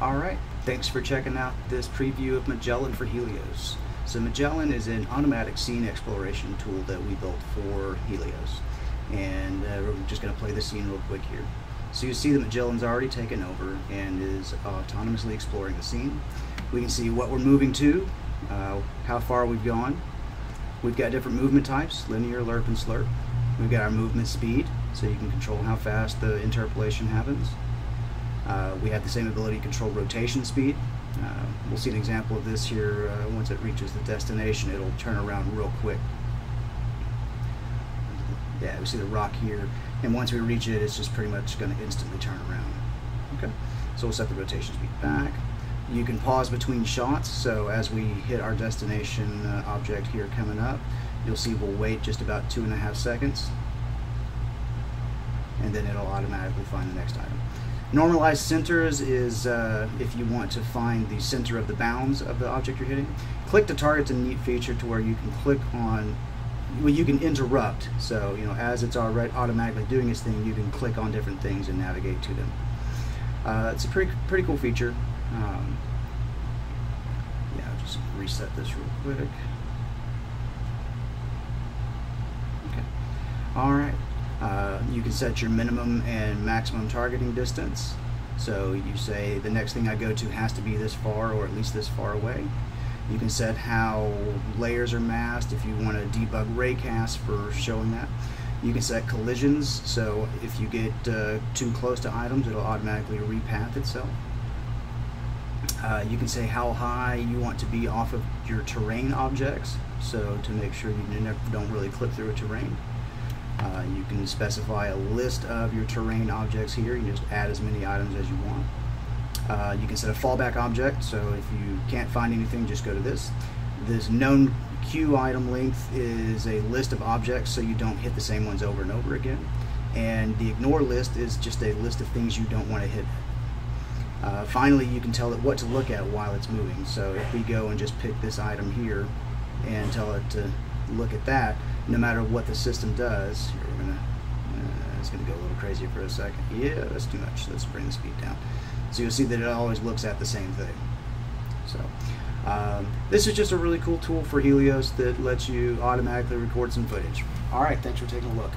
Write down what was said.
All right, thanks for checking out this preview of Magellan for Helios. So Magellan is an automatic scene exploration tool that we built for Helios. And uh, we're just gonna play the scene real quick here. So you see that Magellan's already taken over and is autonomously exploring the scene. We can see what we're moving to, uh, how far we've gone. We've got different movement types, linear, lerp, and slerp. We've got our movement speed, so you can control how fast the interpolation happens. Uh, we have the same ability to control rotation speed. Uh, we'll see an example of this here uh, once it reaches the destination. It'll turn around real quick. Yeah, we see the rock here, and once we reach it, it's just pretty much going to instantly turn around. Okay, so we'll set the rotation speed back. You can pause between shots, so as we hit our destination uh, object here coming up, you'll see we'll wait just about two and a half seconds, and then it'll automatically find the next item. Normalized centers is uh, if you want to find the center of the bounds of the object you're hitting. Click to target's a neat feature to where you can click on, well, you can interrupt. So, you know, as it's already automatically doing its thing, you can click on different things and navigate to them. Uh, it's a pretty, pretty cool feature. Um, yeah, I'll just reset this real quick. Okay. All right. You can set your minimum and maximum targeting distance. So you say the next thing I go to has to be this far or at least this far away. You can set how layers are masked if you want to debug raycast for showing that. You can set collisions, so if you get uh, too close to items, it'll automatically repath itself. Uh, you can say how high you want to be off of your terrain objects, so to make sure you never, don't really clip through a terrain. Uh, you can specify a list of your terrain objects here. You can just add as many items as you want. Uh, you can set a fallback object, so if you can't find anything, just go to this. This known queue item length is a list of objects, so you don't hit the same ones over and over again. And the ignore list is just a list of things you don't want to hit. Uh, finally, you can tell it what to look at while it's moving. So if we go and just pick this item here and tell it to look at that, no matter what the system does. Here we're gonna, uh, it's gonna go a little crazy for a second. Yeah, that's too much. Let's bring the speed down. So you'll see that it always looks at the same thing. So um, this is just a really cool tool for Helios that lets you automatically record some footage. All right, thanks for taking a look.